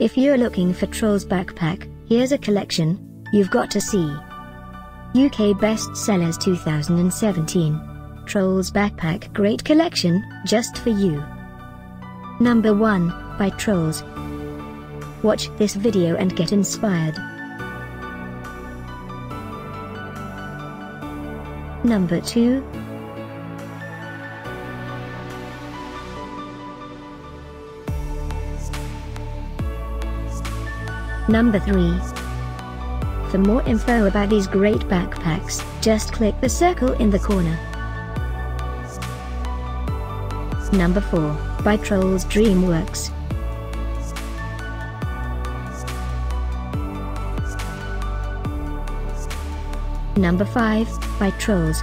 If you're looking for Trolls backpack, here's a collection you've got to see. UK Bestsellers 2017. Trolls Backpack Great Collection, just for you. Number 1, by Trolls. Watch this video and get inspired. Number 2. Number 3. For more info about these great backpacks, just click the circle in the corner. Number 4, by Trolls Dreamworks. Number 5, by Trolls.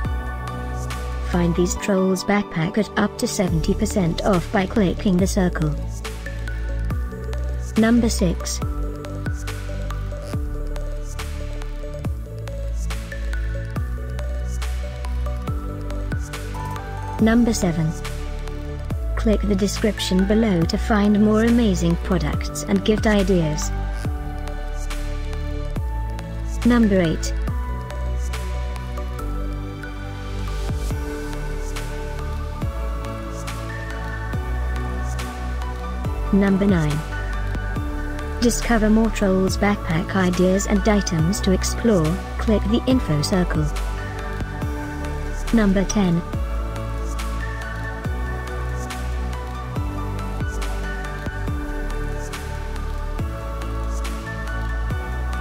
Find these Trolls backpack at up to 70% off by clicking the circle. Number 6. Number 7. Click the description below to find more amazing products and gift ideas. Number 8. Number 9. Discover more Trolls backpack ideas and items to explore, click the info circle. Number 10.